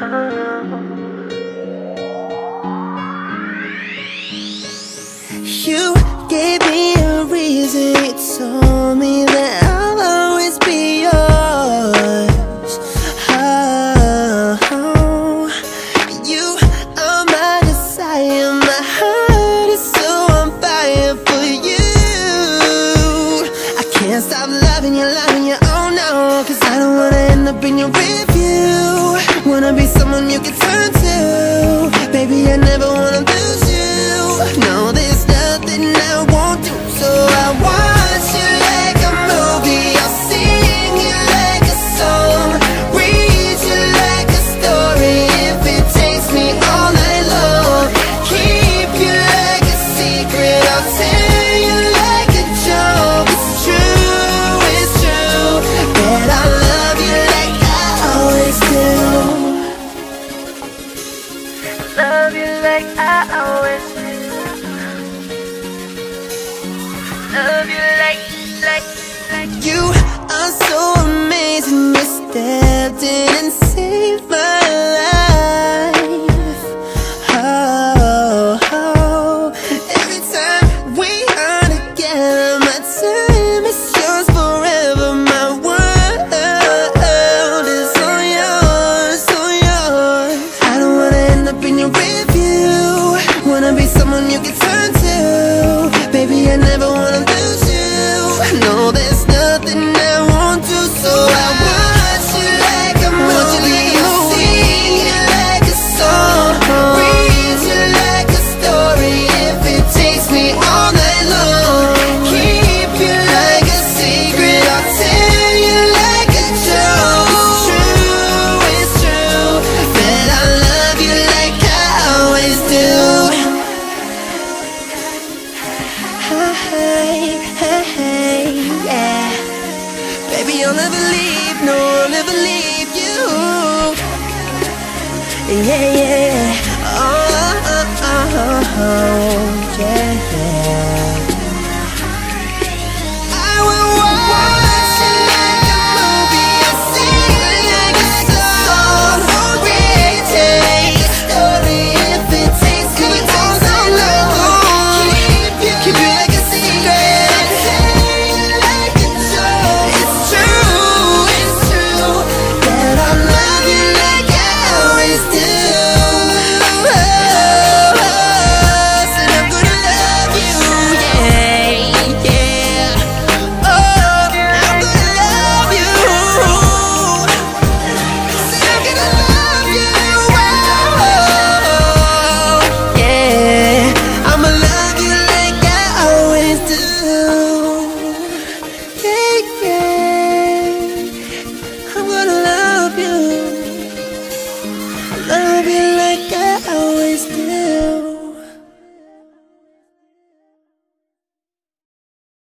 You gave me a reason, told me that I'll always be yours. Oh, you are my desire, my heart is so on fire for you. I can't stop loving you, loving you, oh no, cause I don't wanna end up in your review. Wanna be someone you can turn to, baby, I never you are so amazing. You stepped in and saved my life. Oh. every time we are together, my time is yours forever. My world is all yours, all yours. I don't wanna end up in your review. Wanna be someone you can turn to. Baby, I never Hey, hey, yeah. Baby, I'll never leave, no, I'll never leave you. Yeah, yeah.